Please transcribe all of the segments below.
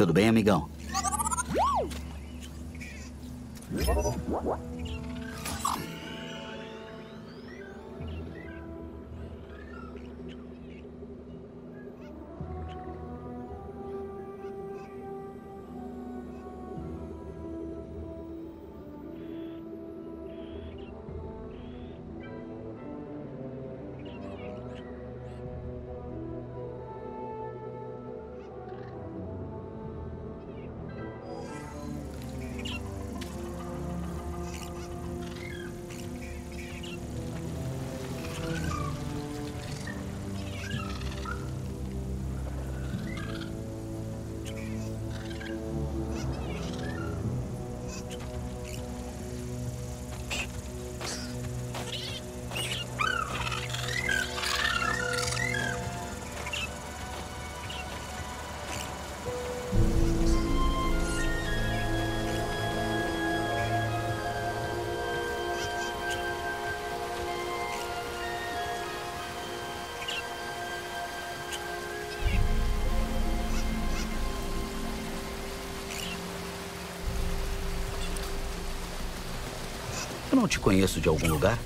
Tudo bem, amigão? Não te conheço de algum lugar?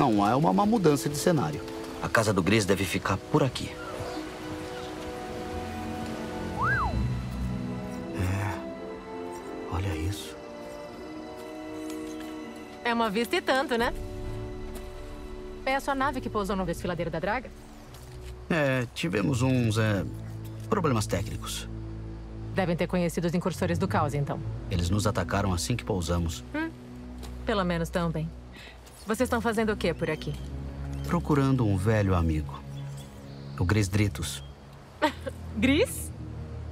Não há uma má mudança de cenário. A casa do Gris deve ficar por aqui. É. Olha isso. É uma vista e tanto, né? É a sua nave que pousou no desfiladeiro da Draga? É, tivemos uns é, problemas técnicos. Devem ter conhecido os incursores do caos, então. Eles nos atacaram assim que pousamos. Hum, pelo menos tão bem. Vocês estão fazendo o que por aqui? Procurando um velho amigo. O Gris Dritus. Gris?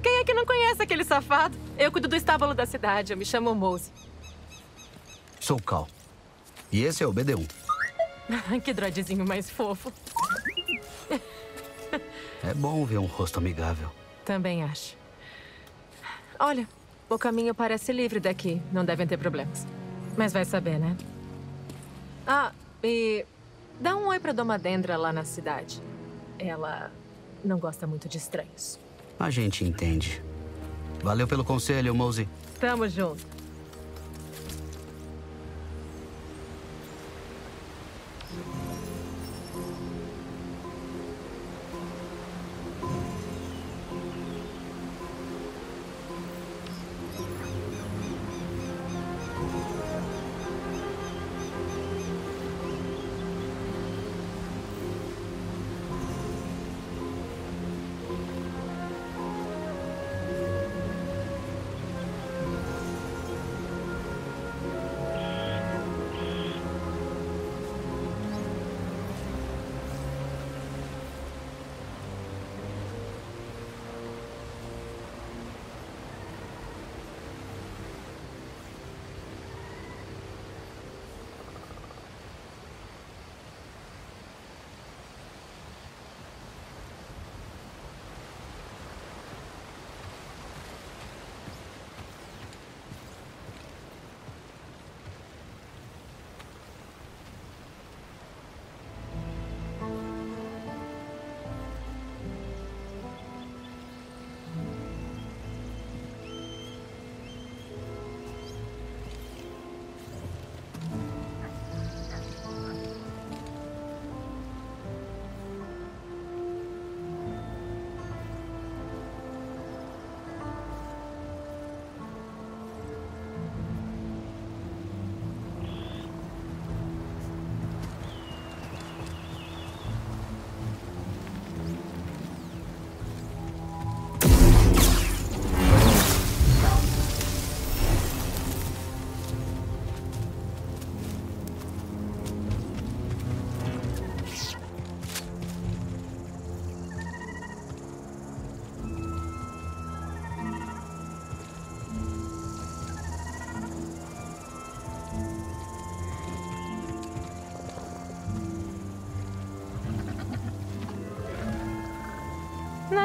Quem é que não conhece aquele safado? Eu cuido do estábulo da cidade. Eu me chamo Mose. Sou Cal. E esse é o BD1. que droidezinho mais fofo. É bom ver um rosto amigável. Também acho. Olha, o caminho parece livre daqui. Não devem ter problemas. Mas vai saber, né? Ah, e dá um oi pra Doma Dendra lá na cidade. Ela não gosta muito de estranhos. A gente entende. Valeu pelo conselho, Mosey. Tamo junto.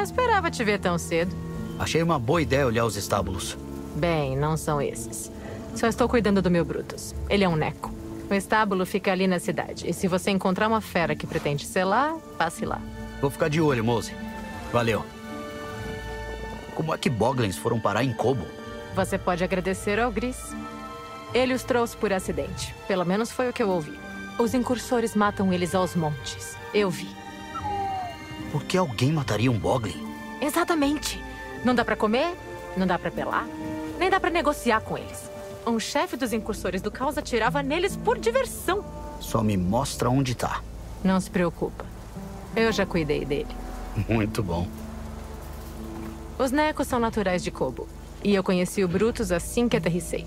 Esperava te ver tão cedo. Achei uma boa ideia olhar os estábulos. Bem, não são esses. Só estou cuidando do meu Brutus. Ele é um neco. O estábulo fica ali na cidade. E se você encontrar uma fera que pretende selar, passe lá. Vou ficar de olho, Mose. Valeu. Como é que Boglins foram parar em Kobo? Você pode agradecer ao Gris. Ele os trouxe por acidente. Pelo menos foi o que eu ouvi. Os incursores matam eles aos montes. Eu vi. Por que alguém mataria um Boglin? Exatamente. Não dá pra comer, não dá pra pelar, nem dá pra negociar com eles. Um chefe dos incursores do caos atirava neles por diversão. Só me mostra onde tá. Não se preocupa. Eu já cuidei dele. Muito bom. Os necos são naturais de Kobo. E eu conheci o Brutus assim que aterrissei.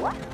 What?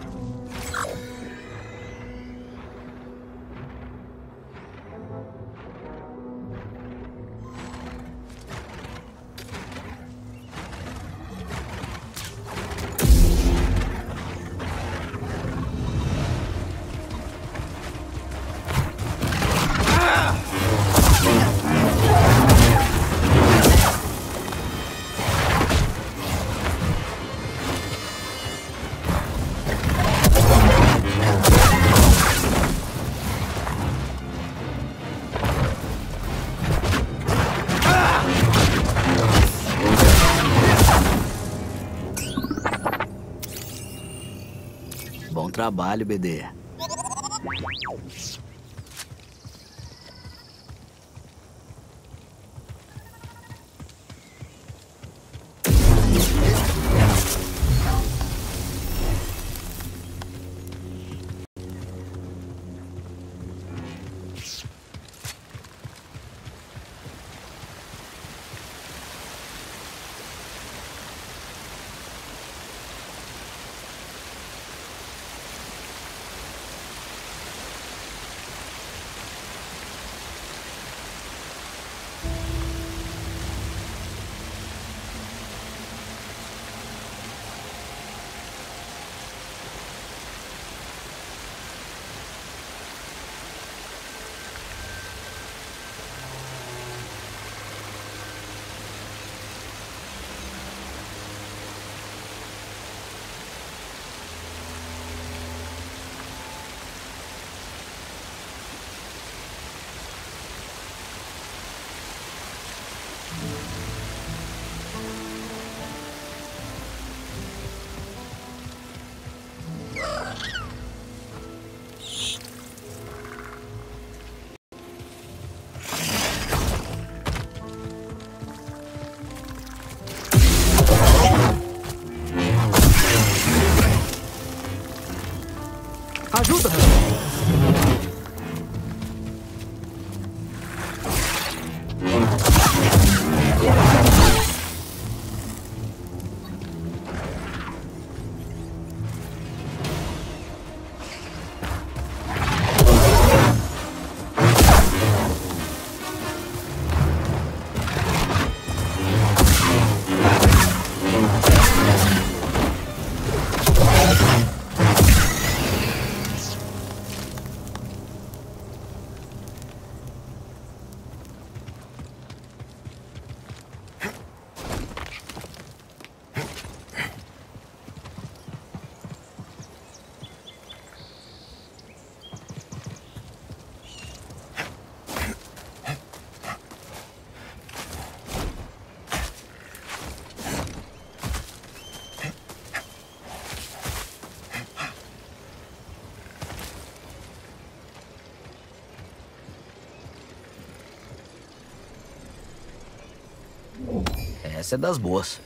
Trabalho, BD. Essa é das boas.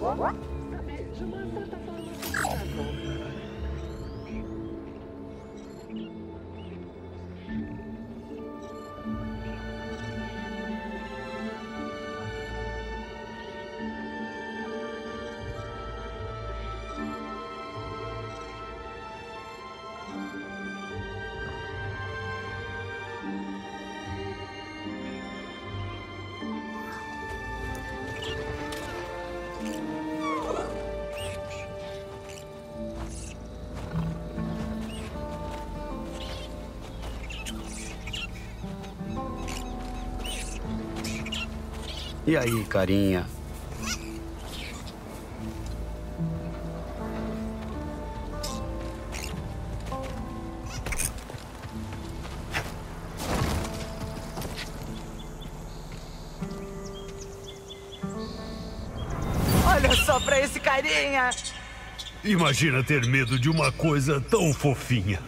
What? E aí, carinha? Olha só pra esse carinha! Imagina ter medo de uma coisa tão fofinha.